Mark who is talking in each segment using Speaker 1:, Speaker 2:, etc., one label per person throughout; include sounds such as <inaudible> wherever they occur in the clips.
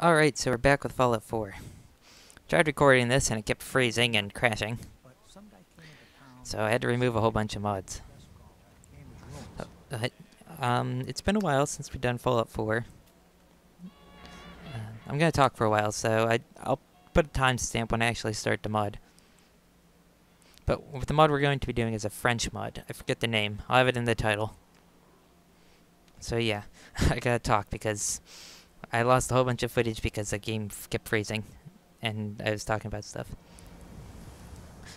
Speaker 1: Alright, so we're back with Fallout 4. Tried recording this and it kept freezing and crashing. So I had to remove a whole bunch of mods. Uh, um, it's been a while since we've done Fallout 4. Uh, I'm gonna talk for a while, so I, I'll put a timestamp when I actually start the mod. But the mod we're going to be doing is a French mod. I forget the name. I'll have it in the title. So yeah, <laughs> I gotta talk because I lost a whole bunch of footage because the game kept freezing and I was talking about stuff.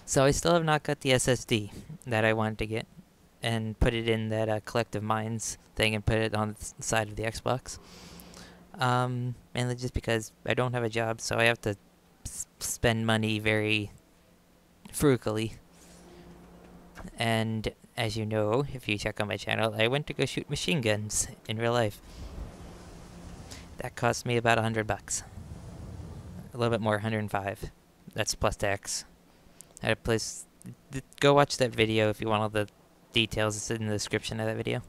Speaker 1: So I still have not got the SSD that I wanted to get and put it in that uh, Collective Minds thing and put it on the side of the Xbox. Um, mainly just because I don't have a job, so I have to spend money very frugally. And as you know, if you check on my channel, I went to go shoot machine guns in real life. That cost me about a hundred bucks. A little bit more, 105. That's plus tax. A place, go watch that video if you want all the details. It's in the description of that video.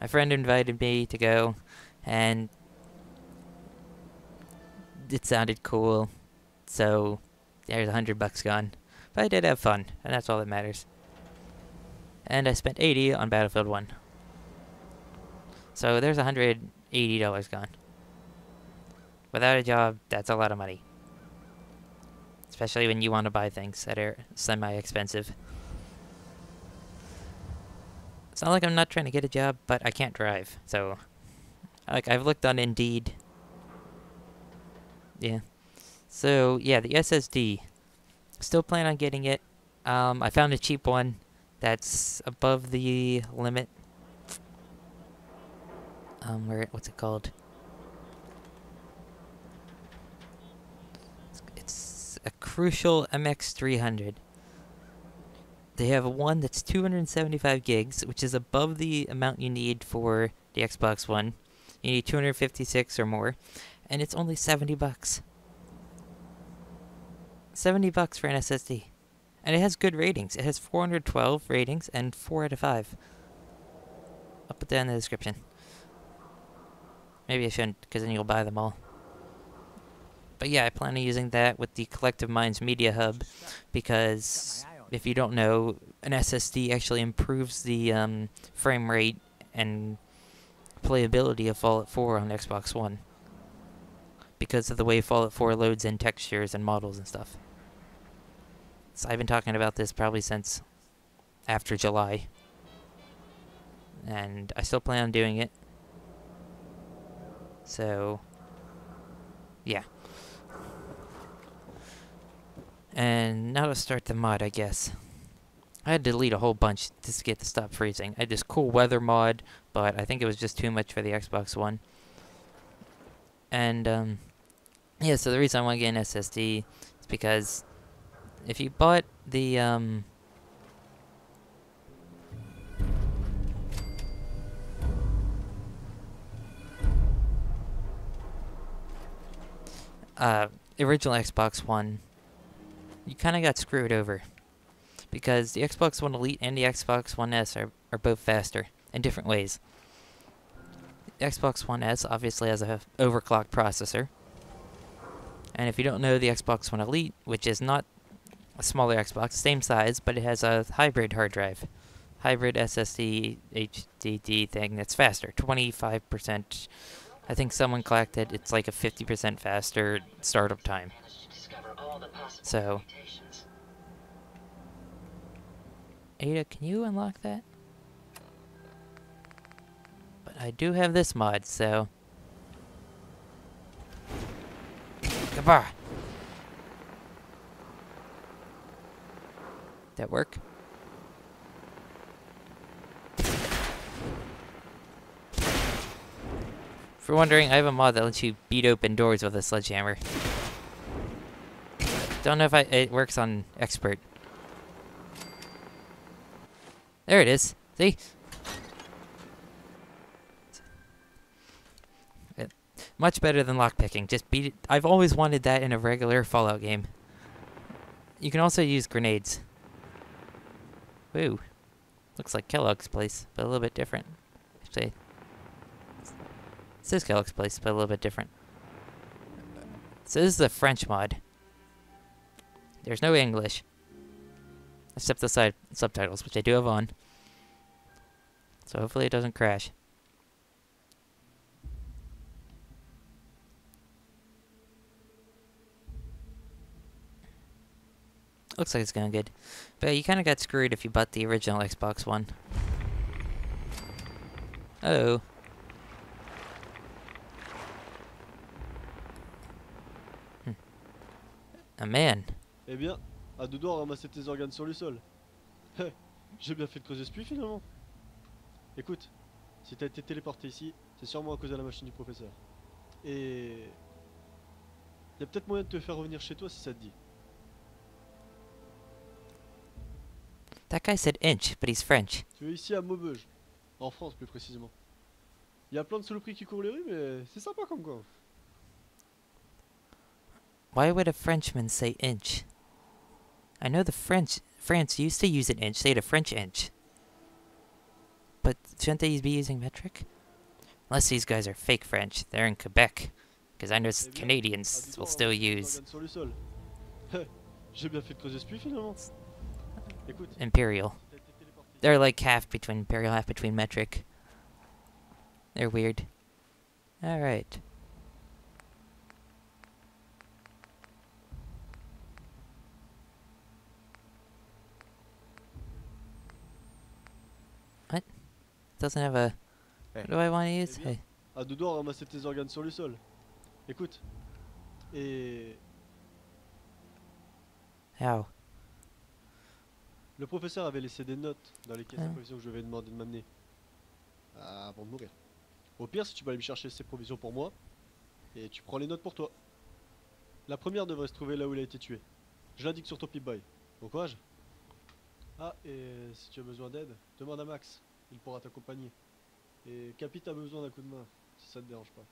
Speaker 1: My friend invited me to go, and it sounded cool. So there's a hundred bucks gone. But I did have fun, and that's all that matters and I spent 80 on Battlefield 1. So there's $180 gone. Without a job, that's a lot of money. Especially when you want to buy things that are semi-expensive. It's not like I'm not trying to get a job, but I can't drive, so... Like, I've looked on Indeed. Yeah. So, yeah, the SSD. Still plan on getting it. Um, I found a cheap one that's above the limit. Um, where what's it called? It's a Crucial MX300. They have one that's 275 gigs, which is above the amount you need for the Xbox One. You need 256 or more, and it's only 70 bucks. 70 bucks for an SSD. And it has good ratings. It has 412 ratings and 4 out of 5. I'll put that in the description. Maybe I shouldn't, because then you'll buy them all. But yeah, I plan on using that with the Collective Minds Media Hub, because if you don't know, an SSD actually improves the um, frame rate and playability of Fallout 4 on Xbox One. Because of the way Fallout 4 loads in textures and models and stuff. So I've been talking about this probably since after July. And I still plan on doing it. So, yeah. And now to start the mod, I guess. I had to delete a whole bunch just to get to stop freezing. I had this cool weather mod, but I think it was just too much for the Xbox One. And, um, yeah, so the reason I want to get an SSD is because if you bought the, um... Uh, original Xbox One, you kind of got screwed over. Because the Xbox One Elite and the Xbox One S are, are both faster in different ways. The Xbox One S obviously has a overclocked processor. And if you don't know the Xbox One Elite, which is not a smaller Xbox, same size, but it has a hybrid hard drive. Hybrid SSD HDD thing that's faster, 25%. I think someone collected it's like a 50% faster startup time. So, Ada, can you unlock that? But I do have this mod, so... Goodbye! That work? If you're wondering, I have a mod that lets you beat open doors with a sledgehammer. Don't know if I, it works on expert. There it is. See? It, much better than lockpicking. Just beat it. I've always wanted that in a regular Fallout game. You can also use grenades. Woo. Looks like Kellogg's place, but a little bit different. Actually, it says Kellogg's place, but a little bit different. So this is the French mod. There's no English. Except the side subtitles, which I do have on. So hopefully it doesn't crash. Looks like it's going good. But you kind of got screwed if you bought the original Xbox One. Oh. Hmm. A man.
Speaker 2: Eh bien, à deux doigts ramasser tes organes sur le sol. J'ai bien fait de creuser ce puits finalement. Écoute, si t'as été téléporté ici, c'est sûrement à cause de la machine du professeur. Et... Y a peut-être moyen de te faire revenir chez toi si ça te dit.
Speaker 1: That guy said inch, but he's French.
Speaker 2: Tu es ici à Maubeuge, en France plus précisément. Y a plein de saloperies qui courent les rues, mais c'est sympa comme quoi.
Speaker 1: Why would a Frenchman say inch? I know the French France used to use an inch. They had a French inch. But shouldn't they be using metric? Unless these guys are fake French. They're in Quebec. Because I know
Speaker 2: Eh
Speaker 1: Canadians will still use
Speaker 2: organes sur le sol. Hé, <laughs> j'ai bien fait de creuser ce puits finalement. Écoute,
Speaker 1: Imperial.
Speaker 2: si t'as été téléporté ici,
Speaker 1: They're like half between Imperial, half between metric. They're weird. Alright. Doesn't have a. What do I want to use?
Speaker 2: bien.
Speaker 1: Hey.
Speaker 2: à deux doigts ramasser tes organes sur le sol. Écoute, et
Speaker 1: How?
Speaker 2: le professeur avait laissé des notes dans les caisses de provisions que je lui avais demandé de m'amener. Ah, Avant de mourir. Au pire, si tu peux aller me chercher ces provisions pour moi, et tu prends les notes pour toi. La première devrait se trouver là où il a été tué. Je l'indique sur ton pip-boy. Bon courage. Ah, et si tu as besoin d'aide, demande à Max. Il pourra t'accompagner. Et Capi, t'as besoin d'un coup de main, si ça te dérange pas.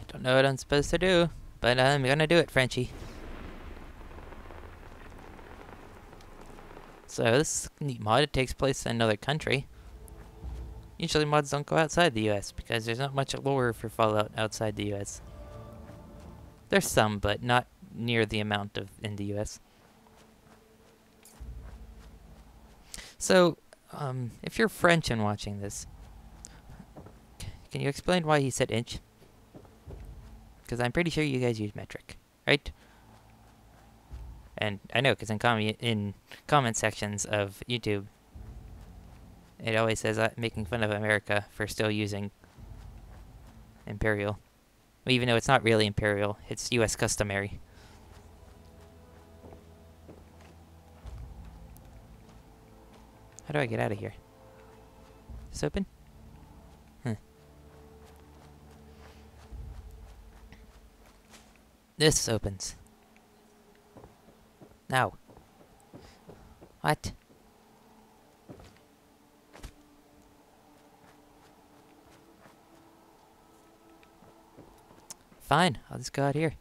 Speaker 1: I don't know what I'm supposed to do, but I'm gonna do it, Frenchie. So this neat mod. It takes place in another country. Usually mods don't go outside the U.S. because there's not much lore for Fallout outside the U.S. There's some, but not near the amount of in the U.S. So, um, if you're French and watching this, can you explain why he said inch? Because I'm pretty sure you guys use metric, right? And I know because in comment in comment sections of YouTube, it always says uh, making fun of America for still using imperial, even though it's not really imperial. It's U.S. customary. How do I get out of here? Is this open? Huh. This opens. Now. What? Fine, I'll just go out here.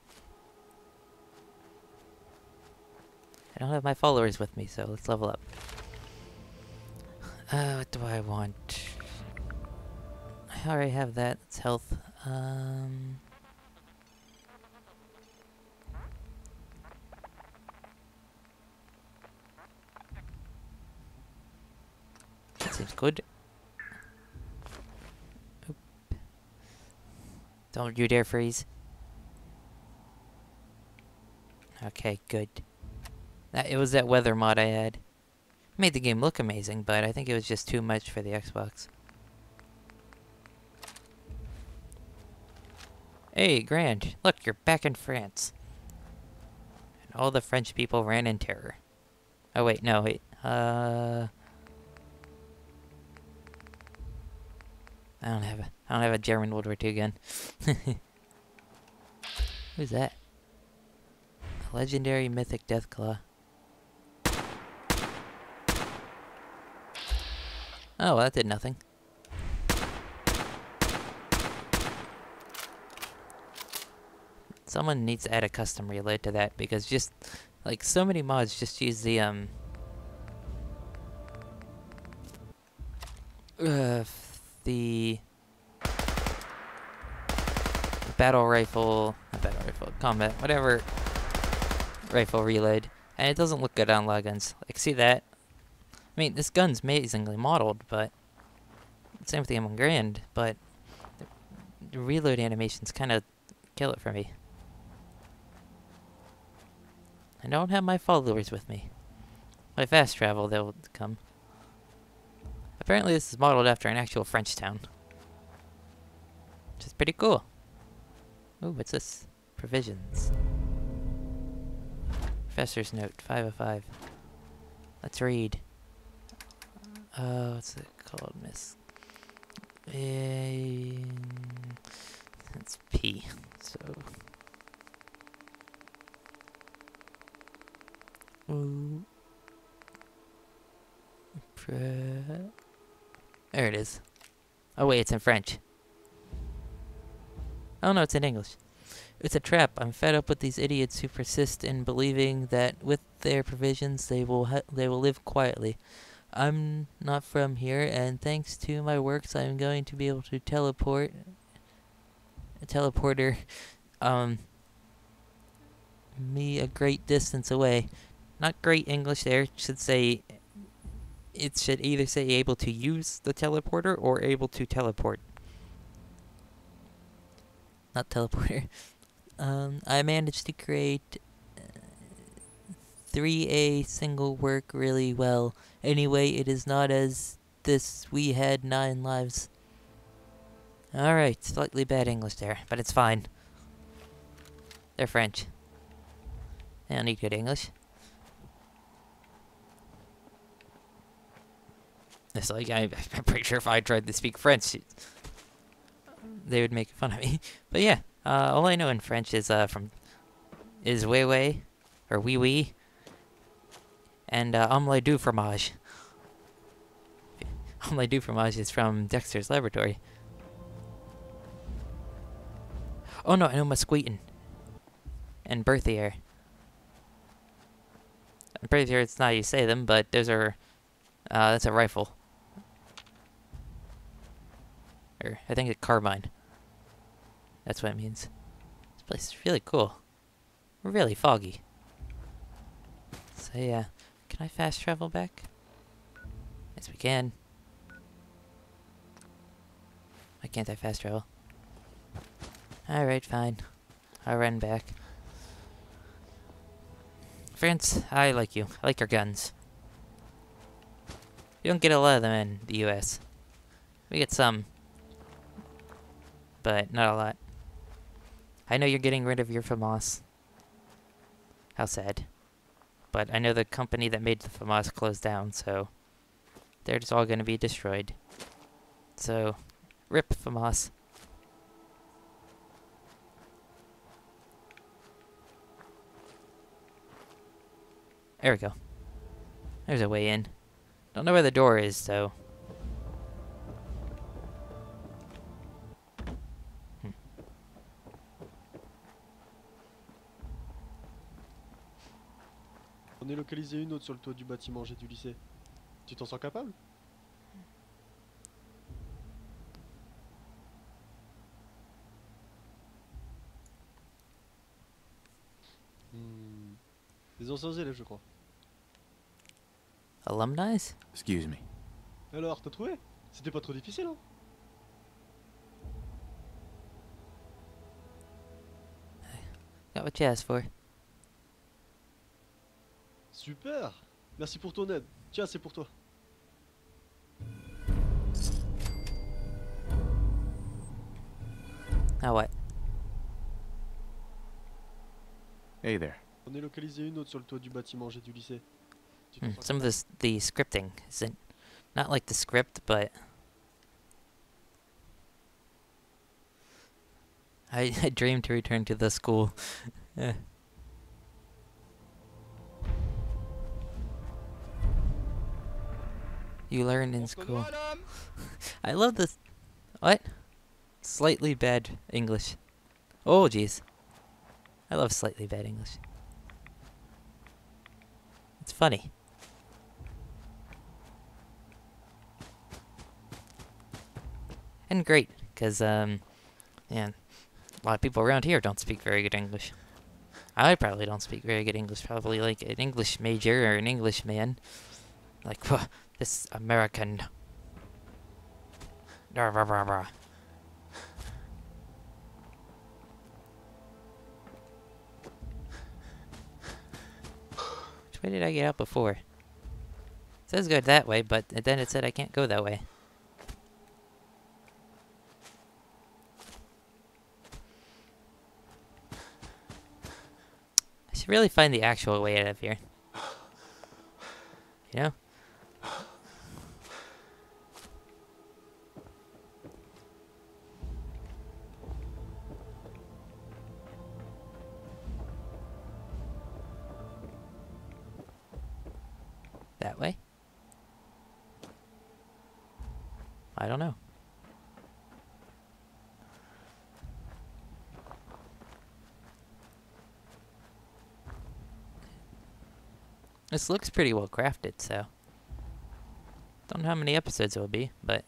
Speaker 1: I don't have my followers with me, so let's level up. Uh, what do I want? I already have that. It's health. Um. That seems good. Oop. Don't you dare freeze. Okay, good. That it was that weather mod I had. Made the game look amazing, but I think it was just too much for the Xbox. Hey, Garand, look, you're back in France. And all the French people ran in terror. Oh wait, no, wait. Uh I don't have a I don't have a German World War II gun. <laughs> Who's that? A legendary mythic Deathclaw. Oh, well, that did nothing. Someone needs to add a custom reload to that because just like so many mods just use the um uh, the battle rifle, battle rifle, combat, whatever rifle reload, and it doesn't look good on guns. Like, see that? I mean, this gun's amazingly modeled, but same with the M1 Garand, but the, reload animations kind of kill it for me. I don't have my followers with me. I fast travel, they'll come. Apparently this is modeled after an actual French town. Which is pretty cool. Ooh, what's this? Provisions. Professor's note, 505. Let's read. Uh, what's it called, miss? Eh, It's P, so... There it is. Oh wait, it's in French. Oh no, it's in English. It's a trap. I'm fed up with these idiots who persist in believing that with their provisions they will they will live quietly. I'm not from here, and thanks to my works, I'm going to be able to teleport. A teleporter, <laughs> um, me a great distance away. Not great English there. Should say. It should either say able to use the teleporter or able to teleport. Not teleporter. <laughs> Um, I managed to create 3A single work really well. Anyway, it is not as this we had nine lives. Alright, slightly bad English there, but it's fine. They're French. They don't need good English. It's like, I, <laughs> I'm pretty sure if I tried to speak French, they would make fun of me. <laughs> But yeah, uh, all I know in French is uh, from is way way or wee wee and uh, omelette du fromage. <laughs> Omelette du fromage is from Dexter's Laboratory. Oh no, I know Mousqueton and Berthier. Berthier, it's not how you say them, but those are uh, that's a rifle. Or I think a carbine. That's what it means. This place is really cool. Really foggy. So yeah, can I fast travel back? Yes, we can. Why can't I fast travel? Alright, fine. I'll run back. France, I like you. I like your guns. You don't get a lot of them in the US. We get some. But not a lot. I know you're getting rid of your FAMAS. How sad. But I know the company that made the FAMAS closed down, so they're just all going to be destroyed. So, rip FAMAS. There we go. There's a way in. Don't know where the door is, though.
Speaker 2: Une autre sur le toit du bâtiment G du lycée. Tu t'en sens capable? Hmm. Des anciens élèves, je crois.
Speaker 1: Alumni?
Speaker 3: Excuse me.
Speaker 2: Alors, t'as trouvé? C'était pas trop difficile, hein?
Speaker 1: Got what you asked for.
Speaker 2: Super Merci pour ton aide. Tiens, c'est pour toi.
Speaker 1: Now what?
Speaker 3: Hey there.
Speaker 2: On est localisé une autre sur le toit du bâtiment G du lycée. Tu t'en
Speaker 1: Hmm, Some of this, the scripting isn't not like the script, but I, <laughs> I dream to return to the school. <laughs> you learn in school. <laughs> I love this. What? Slightly bad English. Oh, jeez. I love slightly bad English. It's funny. And great, because, um, yeah, A lot of people around here don't speak very good English. I probably don't speak very good English. Probably like an English major or an English man. Like, <laughs> "Wha- this American. Which way did I get out before? It says go that way, but then it said I can't go that way. I should really find the actual way out of here. You know? This looks pretty well crafted, so. Don't know how many episodes it will be, but.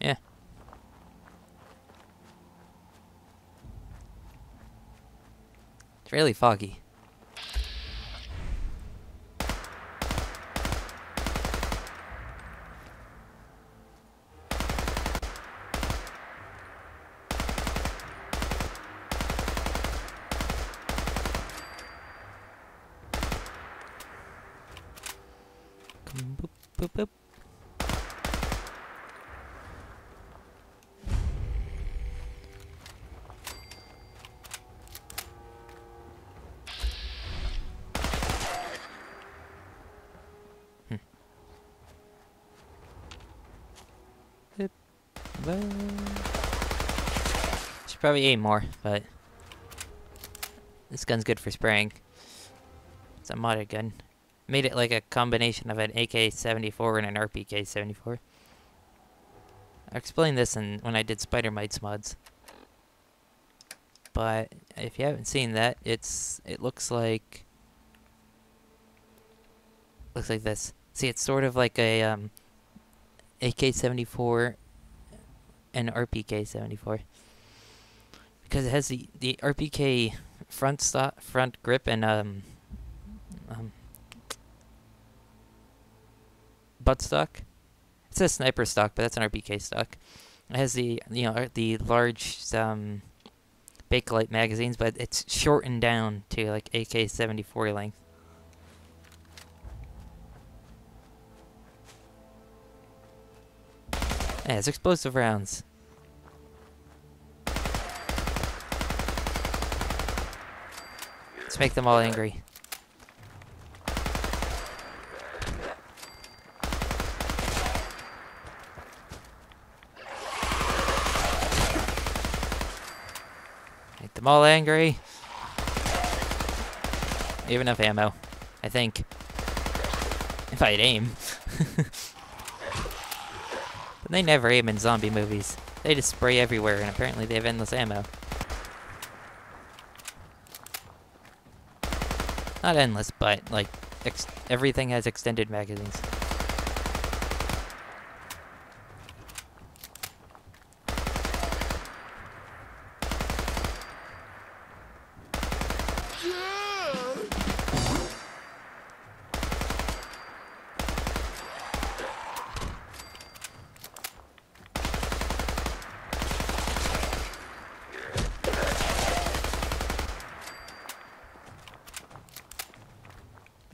Speaker 1: Yeah. It's really foggy. Probably aim more, but this gun's good for spraying. It's a modded gun. Made it like a combination of an AK-74 and an RPK-74. I explained this in when I did Spider Mites mods. But if you haven't seen that, it's it looks like looks like this. See, it's sort of like a um, AK-74 and RPK-74 because it has the the RPK front stop, front grip and um, um butt stock. It says sniper stock, but that's an RPK stock. It has the you know the large um, Bakelite magazines, but it's shortened down to like AK-74 length. Yeah, it's explosive rounds. Let's make them all angry. Make them all angry. Even enough ammo, I think. If I'd aim. <laughs> but they never aim in zombie movies. They just spray everywhere, and apparently they have endless ammo. Not endless, but like everything has extended magazines.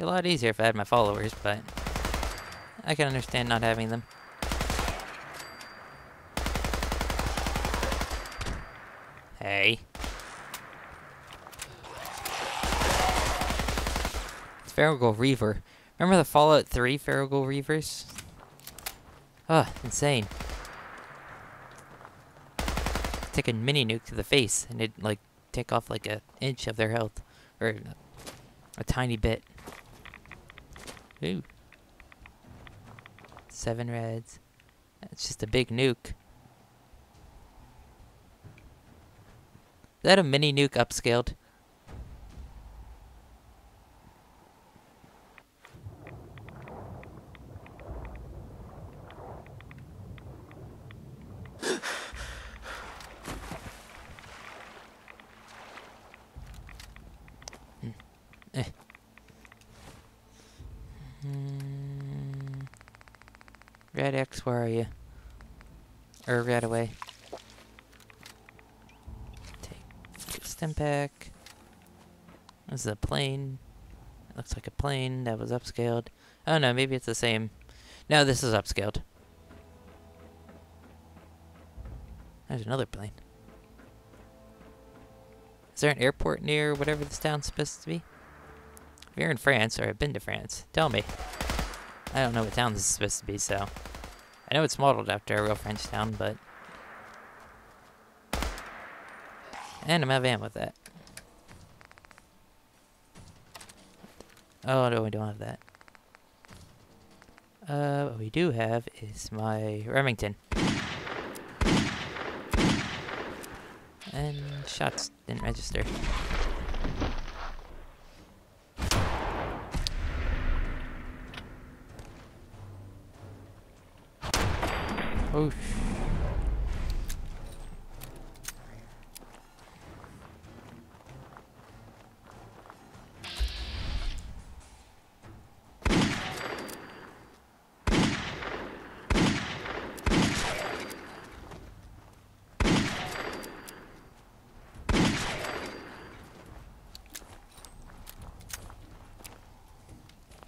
Speaker 1: A lot easier if I had my followers, but I can understand not having them. Hey. It's Reaver. Remember the Fallout 3 Feral Ghoul Reavers? Ugh, insane. Take a mini nuke to the face and it'd like take off like an inch of their health. Or a tiny bit. Ooh. Seven reds. That's just a big nuke. Is that a mini nuke upscaled? Mm. Red X, where are you? Or right away. Take Stimpak. This is a plane. It looks like a plane that was upscaled. Oh no, maybe it's the same. No, this is upscaled. There's another plane. Is there an airport near whatever this town's supposed to be? If you're in France, or have been to France, tell me. I don't know what town this is supposed to be, so... I know it's modeled after a real French town, but... And I'm out of ammo with that. Oh, no, we don't have that. Uh, what we do have is my Remington. And shots didn't register. Oh,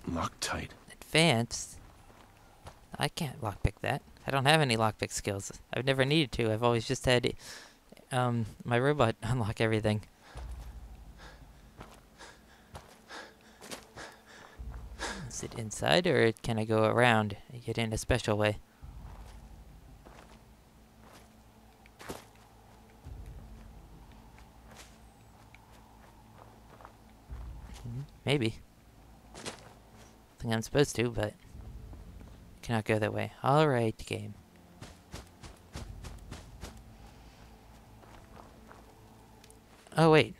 Speaker 3: Loctite.
Speaker 1: advanced. I can't lockpick that. I don't have any lockpick skills. I've never needed to. I've always just had um, my robot <laughs> unlock everything. Is it inside or can I go around and get in a special way? Hmm, Maybe. think I'm supposed to, but cannot go that way. Alright, game. Oh wait.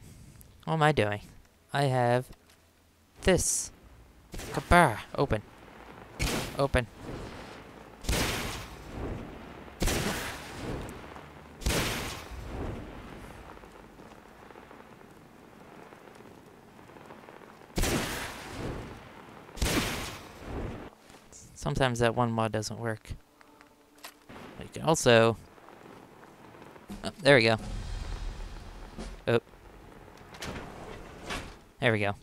Speaker 1: What am I doing? I have this. Kapara. Open. Open. Sometimes that one mod doesn't work. You can also... Oh, there we go. Oh. There we go.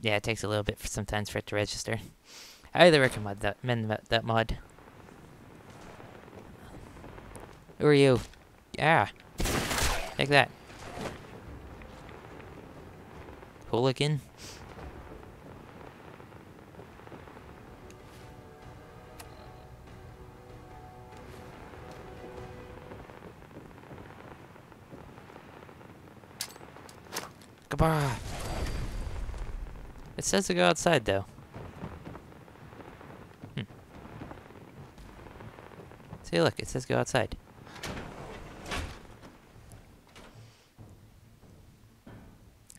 Speaker 1: Yeah, it takes a little bit for sometimes for it to register. I highly recommend that, that, that mod. Who are you? Yeah. Take that. Hooligan? It says to go outside, though. Hmm. See, look, it says go outside.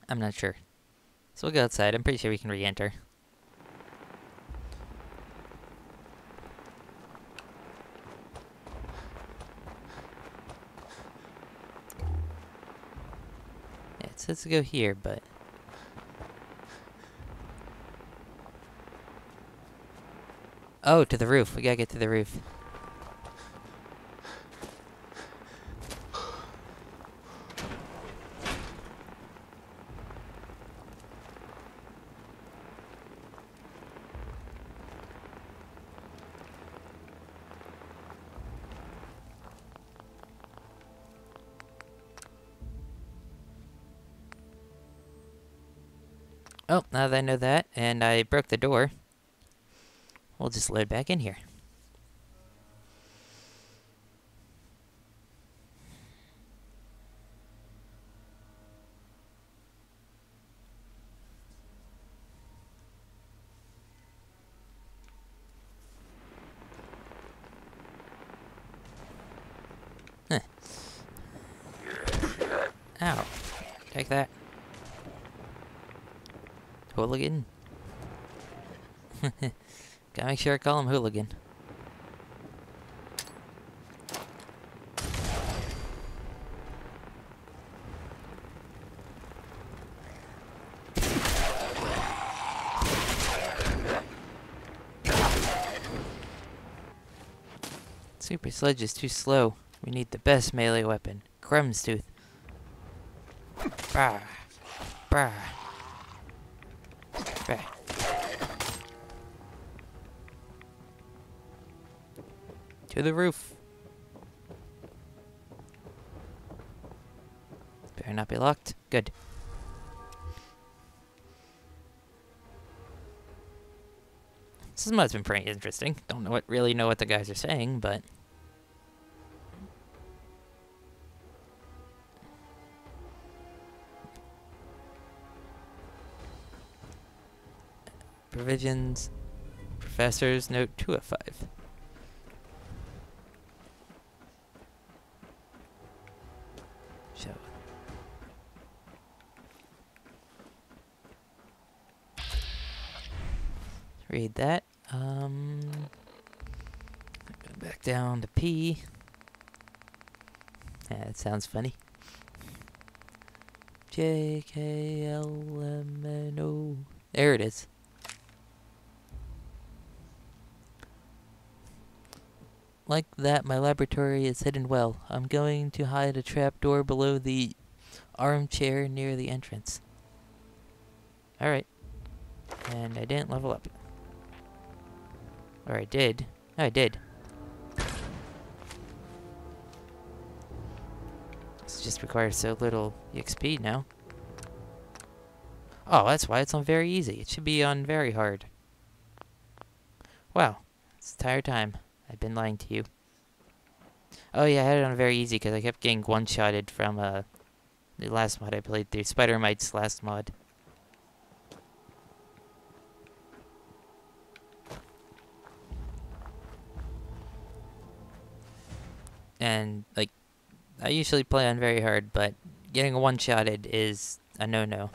Speaker 1: I'm not sure. So we'll go outside. I'm pretty sure we can re-enter. Says to go here, but... Oh, to the roof. We gotta get to the roof. I know that, and I broke the door, we'll just load back in here. Ow. Take that. Hooligan? <laughs> Gotta make sure I call him Hooligan. Super Sledge is too slow. We need the best melee weapon, Kremvh's Tooth. Bah. To the roof. Better not be locked. Good. This must have been pretty interesting. Don't know what really know what the guys are saying, but provisions professors note 2 of 5 read that um go back down to p yeah that sounds funny J K L M N O there it is Like that, my laboratory is hidden well. I'm going to hide a trapdoor below the armchair near the entrance. Alright. And I didn't level up. Or I did. No, I did. This just requires so little XP now. Oh, that's why it's on very easy. It should be on very hard. Wow. It's entire time. I've been lying to you. Oh yeah, I had it on very easy because I kept getting one-shotted from uh, the last mod I played through. Spider Mite's last mod. And, like, I usually play on very hard, but getting one-shotted is a no-no.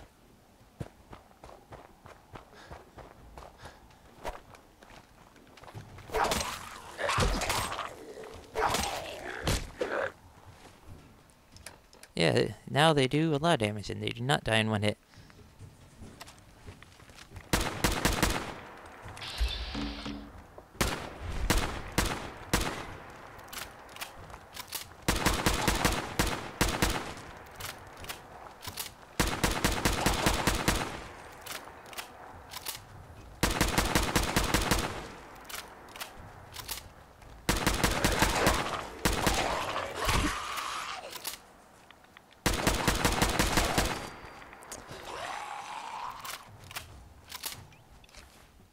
Speaker 1: Yeah, now they do a lot of damage and they do not die in one hit.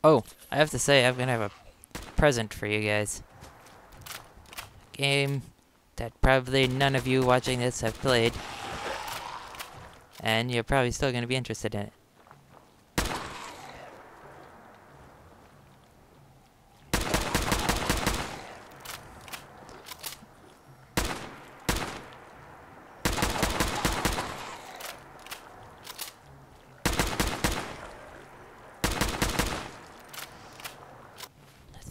Speaker 1: Oh, I have to say, I'm gonna have a present for you guys. A game that probably none of you watching this have played. And you're probably still gonna be interested in it.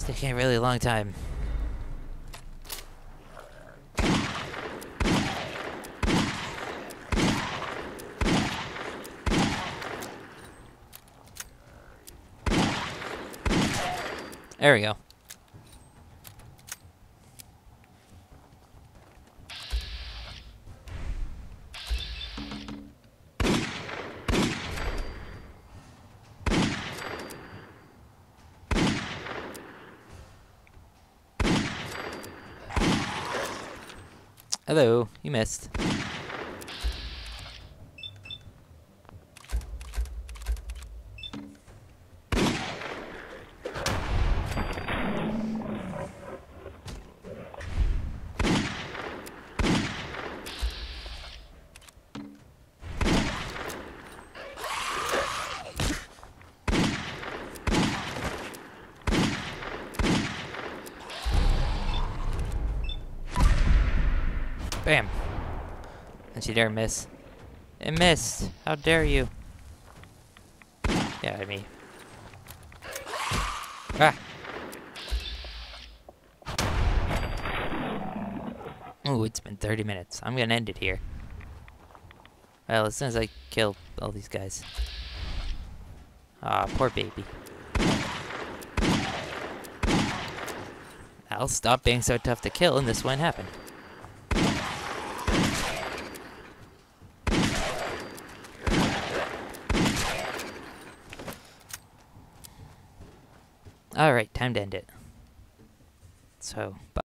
Speaker 1: It's taking a really long time. There we go. Hello, you missed. Bam. And she dare miss. It missed. How dare you? Yeah, I mean. Ah. Ooh, it's been 30 minutes. I'm gonna end it here. Well, as soon as I kill all these guys. Ah, poor baby. I'll stop being so tough to kill and this won't happen. Alright, time to end it. So, bye.